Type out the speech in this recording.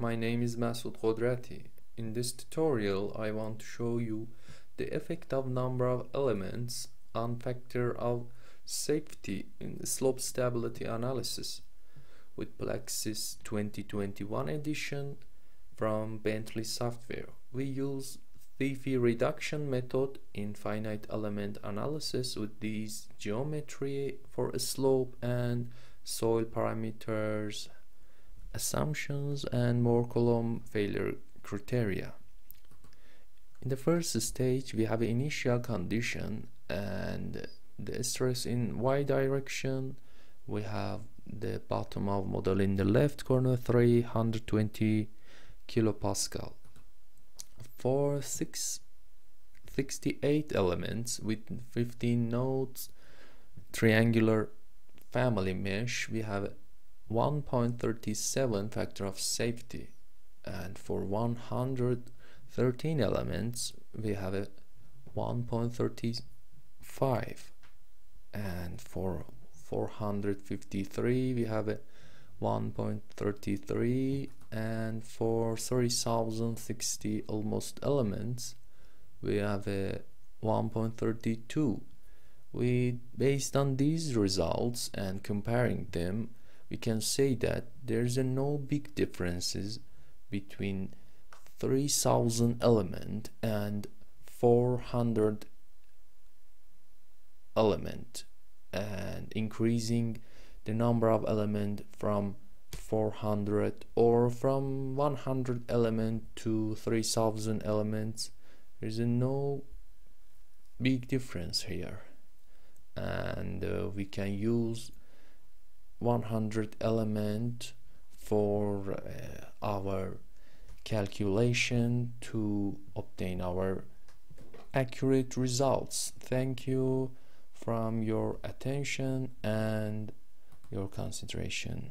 my name is Masoud Ghodrati. In this tutorial I want to show you the effect of number of elements on factor of safety in slope stability analysis with Plaxis 2021 edition from Bentley software. We use c-phi reduction method in finite element analysis with these geometry for a slope and soil parameters assumptions and Mohr-Coulomb failure criteria. In the first stage we have initial condition and the stress in y direction we have the bottom of model in the left corner 320 kilopascal for six, 68 elements with 15 nodes triangular family mesh we have 1.37 factor of safety. And for 113 elements we have a 1.35 and for 453 we have a 1.33 and for 3060 almost elements we have a 1.32 we based on these results and comparing them we can say that there's no big differences between 3000 element and 400 element and increasing the number of element from 400 or from 100 element to 3000 elements. There's no big difference here. And uh, we can use 100 element for uh, our calculation to obtain our accurate results. Thank you from your attention and your concentration